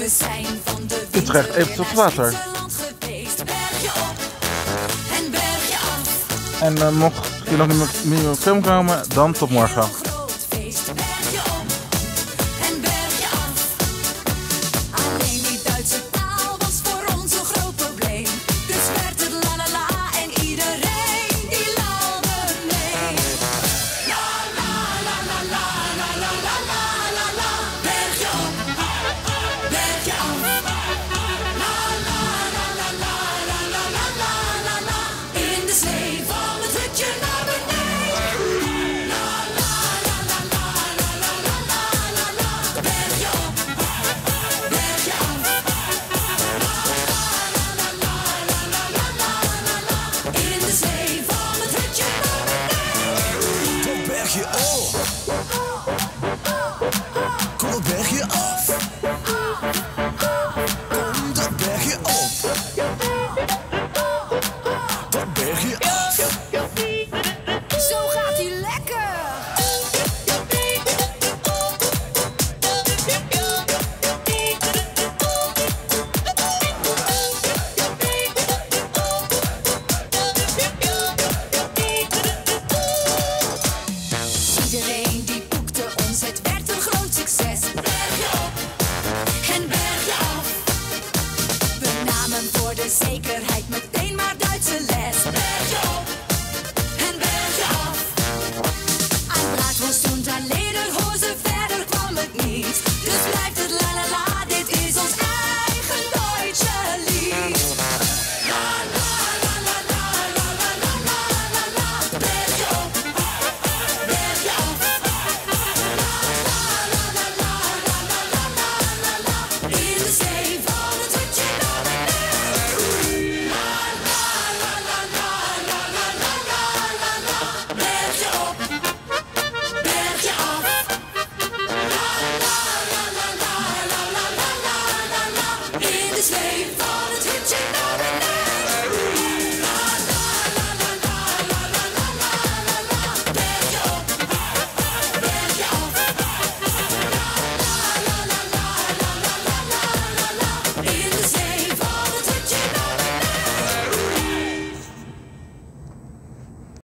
We zijn van de Utrecht, even tot water. En eh, mocht je nog niet meer, meer op film komen, dan tot morgen. bergje op. Kom op je af. zekerheid. Save all the tension.